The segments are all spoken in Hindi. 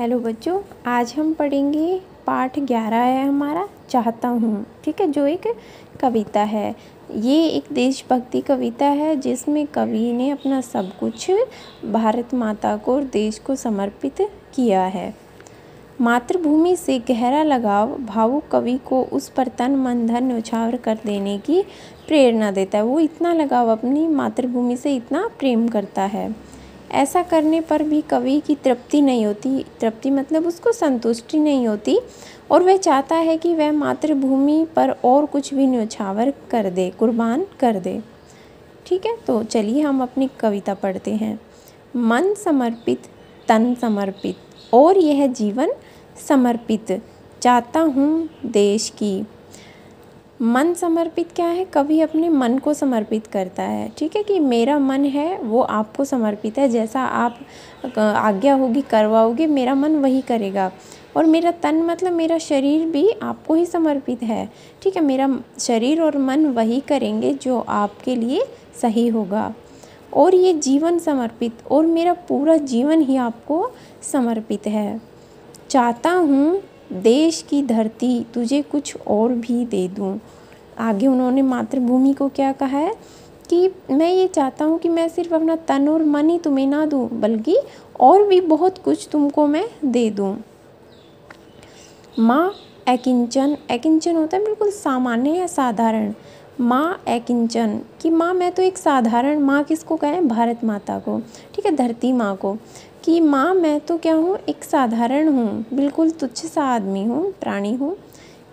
हेलो बच्चों, आज हम पढ़ेंगे पाठ ग्यारह है हमारा, चाहता हूँ, ठीक है, जो एक कविता है। ये एक देशभक्ति कविता है, जिसमें कवि ने अपना सब कुछ भारत माता को और देश को समर्पित किया है। मातृभूमि से गहरा लगाव, भावुक कवि को उस पर तन, मन, धन न्यौछावर कर देने की प्रेरणा देता है। वो इतना लगाव अपनी मातृभूमि से इतना प्रेम करता है। ऐसा करने पर भी कवि की तृप्ति नहीं होती। तृप्ति मतलब उसको संतुष्टि नहीं होती और वह चाहता है कि वह मातृभूमि पर और कुछ भी न्यौछावर कर दे, कुर्बान कर दे। ठीक है तो चलिए हम अपनी कविता पढ़ते हैं। मन समर्पित, तन समर्पित और यह जीवन समर्पित। चाहता हूँ देश की। मन समर्पित क्या है? कभी अपने मन को समर्पित करता है। ठीक है कि मेरा मन है, वो आपको समर्पित है। जैसा आप आज्ञा होगी, करवाओगे, मेरा मन वही करेगा। और मेरा तन मतलब मेरा शरीर भी आपको ही समर्पित है। ठीक है, मेरा शरीर और मन वही करेंगे जो आपके लिए सही होगा। और ये जीवन समर्पित, और मेरा पूरा जीवन ही आपको समर्पित है। चाहता हूँ देश की धरती तुझे कुछ और भी दे दूँ। आगे उन्होंने मातृभूमि को क्या कहा है? कि मैं ये चाहता हूँ कि मैं सिर्फ़ अपना तन और मन ही तुम्हें ना दूँ, बल्कि और भी बहुत कुछ तुमको मैं दे दूँ। माँ एकिंचन एकिंचन होता है बिल्कुल सामान्य या साधारण। माँ एकिंचन कि माँ मैं तो एक साधारण माँ किसको कहें? भारत माता को, ठीक है, धरती माँ को। कि माँ, मैं तो क्या हूँ, एक साधारण हूँ, बिल्कुल तुच्छ सा आदमी हूँ, प्राणी हूँ,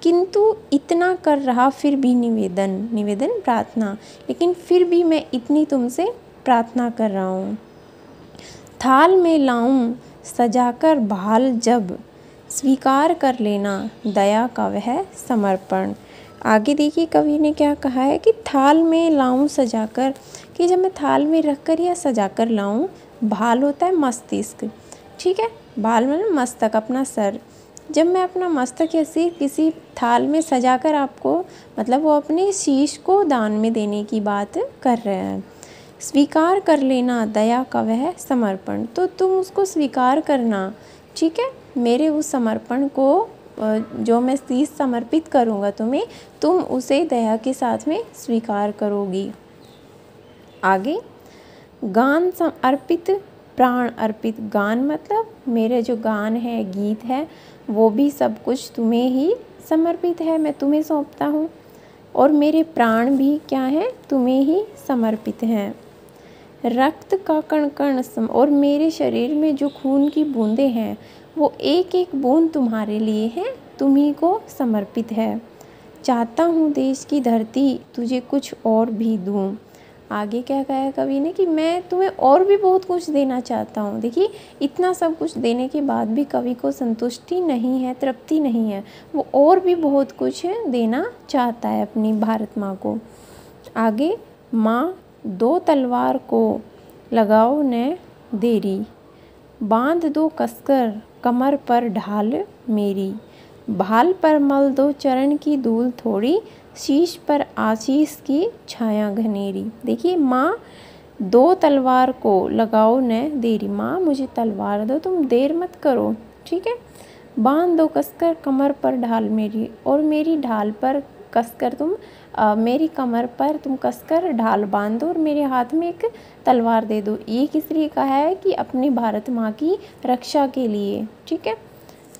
किंतु इतना कर रहा फिर भी निवेदन निवेदन, प्रार्थना। लेकिन फिर भी मैं इतनी तुमसे प्रार्थना कर रहा हूँ। थाल में लाऊं, सजाकर भाल जब, स्वीकार कर लेना, दया का वह समर्पण। आगे देखिए, कवि ने क्या कहा है कि थाल में लाऊं, सजाकर, कि जब मैं थाल में रख कर या सजा कर लाऊं भाल होता है मस्तिष्क। ठीक है? भाल मतलब मस्तक, अपना सर। जब मैं अपना मस्तक या सिर किसी थाल में सजाकर आपको मतलब वो अपने शीश को दान में देने की बात कर रहे हैं। स्वीकार कर लेना, दया का वह समर्पण। तो तुम उसको स्वीकार करना, ठीक है? मेरे उस समर्पण को जो मैं शीश समर्पित करूँगा तुम्हें, तुम उसे दया के साथ में स्वीकार करोगी। आगे? गान अर्पित, प्राण अर्पित गान मतलब मेरे जो गान है, गीत है, वो भी सब कुछ तुम्हें ही समर्पित है, मैं तुम्हें सौंपता हूँ। और मेरे प्राण भी क्या हैं, तुम्हें ही समर्पित हैं। रक्त का कण कण सम और मेरे शरीर में जो खून की बूंदें हैं, वो एक एक बूंद तुम्हारे लिए है, तुम्ही को समर्पित है। चाहता हूँ देश की धरती तुझे कुछ और भी दूँ। आगे क्या कहा कवि ने कि मैं तुम्हें और भी बहुत कुछ देना चाहता हूँ। देखिए, इतना सब कुछ देने के बाद भी कवि को संतुष्टि नहीं है, तृप्ति नहीं है। वो और भी बहुत कुछ देना चाहता है अपनी भारत माँ को। आगे, माँ, दो तलवार को लगाओ ने देरी। बाँध दो कसकर कमर पर ढाल मेरी। भाल पर मल दो चरण की धूल थोड़ी। शीश पर आशीष की छाया घनेरी। देखिए माँ दो तलवार को लगाओ न देरी। माँ मुझे तलवार दो तुम देर मत करो ठीक है? बाँध दो कसकर कमर पर ढाल मेरी और मेरी ढाल पर कसकर तुम आ, मेरी कमर पर तुम कसकर ढाल बाँध दो और मेरे हाथ में एक तलवार दे दो। ये किस लिए कहा है कि अपनी भारत माँ की रक्षा के लिए ठीक है?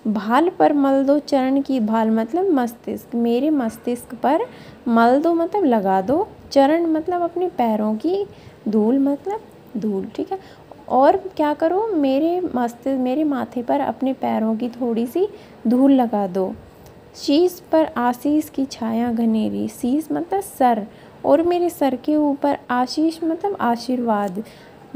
भाल पर मल दो चरण की भाल मतलब मस्तिष्क। मेरे मस्तिष्क पर मल दो मतलब लगा दो। चरण मतलब अपने पैरों की धूल मतलब धूल, ठीक है? और क्या करो, मेरे मस्तिष्क, मेरे माथे पर अपने पैरों की थोड़ी सी धूल लगा दो। शीश पर आशीष की छाया घनेरी। शीश मतलब सर। और मेरे सर के ऊपर आशीष मतलब आशीर्वाद।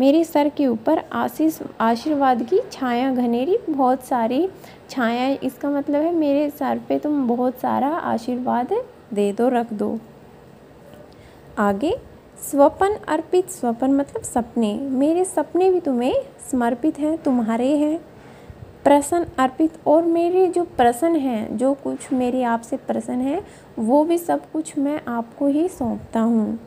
मेरे सर के ऊपर आशीष, आशीर्वाद की छाया, घनेरी बहुत सारी छाया इसका मतलब है मेरे सर पे तुम बहुत सारा आशीर्वाद दे दो, रख दो। आगे, स्वपन अर्पित, स्वपन मतलब सपने। मेरे सपने भी तुम्हें समर्पित हैं, तुम्हारे हैं। प्रसन्न अर्पित और मेरे जो प्रसन्न हैं, जो कुछ मेरे आपसे प्रसन्न है, वो भी सब कुछ मैं आपको ही सौंपता हूँ।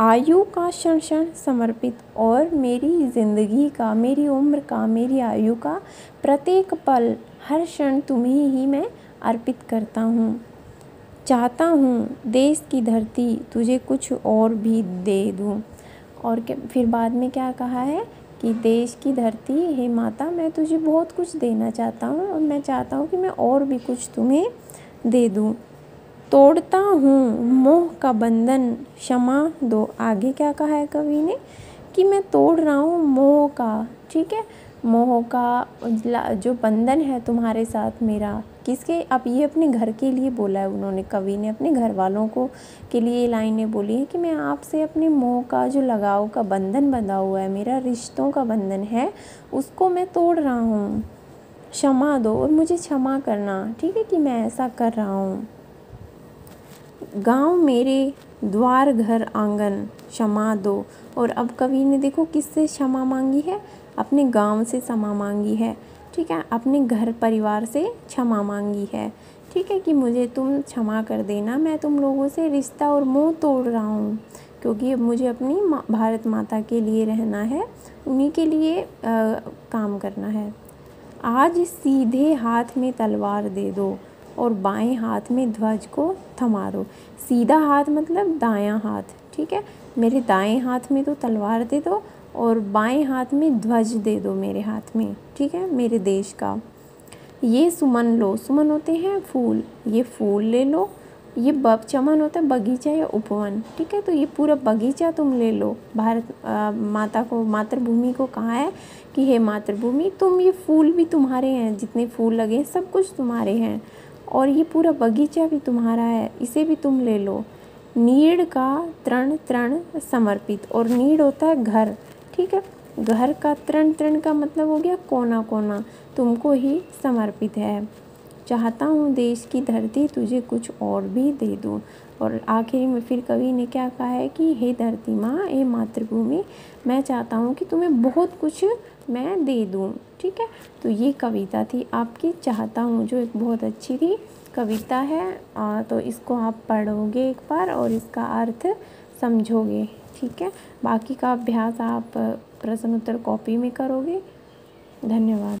आयु का क्षण क्षण समर्पित और मेरी ज़िंदगी का, मेरी उम्र का, मेरी आयु का प्रत्येक पल हर क्षण तुम्हें ही मैं अर्पित करता हूँ। चाहता हूँ देश की धरती तुझे कुछ और भी दे दूँ। और फिर बाद में क्या कहा है कि देश की धरती, हे माता, मैं तुझे बहुत कुछ देना चाहता हूँ और मैं चाहता हूँ कि मैं और भी कुछ तुम्हें दे दूँ। तोड़ता हूँ, मोह का बंधन क्षमा दो। आगे क्या कहा है कवि ने? कि मैं तोड़ रहा हूँ मोह का, ठीक है? मोह का जो बंधन है तुम्हारे साथ मेरा, किसके? अब ये अपने घर के लिए बोला है उन्होंने, कवि ने। अपने घर वालों को, के लिए ये लाइनें बोली है कि मैं आपसे अपने मोह का, जो लगाव का बंधन बंधा हुआ है, मेरा रिश्तों का बंधन है, उसको मैं तोड़ रहा हूँ। क्षमा दो और मुझे क्षमा करना, ठीक है कि मैं ऐसा कर रहा हूँ? गाँव मेरे द्वार घर आँगन क्षमा दो। और अब कवि ने देखो किससे क्षमा मांगी है? अपने गाँव से क्षमा मांगी है। ठीक है अपने घर परिवार से क्षमा मांगी है। ठीक है कि मुझे तुम क्षमा कर देना मैं तुम लोगों से रिश्ता और मोह तोड़ रहा हूँ। क्योंकि मुझे अपनी भारत माता के लिए रहना है उन्हीं के लिए आ, काम करना है। आज सीधे हाथ में तलवार दे दो। और बाएँ हाथ में ध्वज को थमा दो सीधा हाथ मतलब दायां हाथ ठीक है? मेरे दाएँ हाथ में तो तलवार दे दो और बाएँ हाथ में ध्वज दे दो मेरे हाथ में ठीक है? मेरे देश का। ये सुमन लो। सुमन होते हैं फूल। ये फूल ले लो। ये बब चमन होता है बगीचा या उपवन ठीक है? तो ये पूरा बगीचा तुम ले लो। भारत आ, माता को मातृभूमि को कहा है कि हे मातृभूमि तुम ये फूल भी तुम्हारे हैं। जितने फूल लगे हैं सब कुछ तुम्हारे हैं। और ये पूरा बगीचा भी तुम्हारा है, इसे भी तुम ले लो। नीड़ का तृण तृण समर्पित, और नीड़ होता है घर, ठीक है? घर का तृण तृण का मतलब हो गया कोना कोना, तुमको ही समर्पित है। चाहता हूँ देश की धरती तुझे कुछ और भी दे दूँ। और आखिरी में फिर कवि ने क्या कहा है कि, हे धरती माँ, हे मातृभूमि, मैं चाहता हूँ कि तुम्हें बहुत कुछ मैं दे दूँ ठीक है? तो ये कविता थी आपकी। चाहता हूँ जो एक बहुत अच्छी थी। कविता है आ, तो इसको आप पढ़ोगे एक बार और इसका अर्थ समझोगे ठीक है? बाकी का अभ्यास आप प्रश्न उत्तर कॉपी में करोगे। धन्यवाद।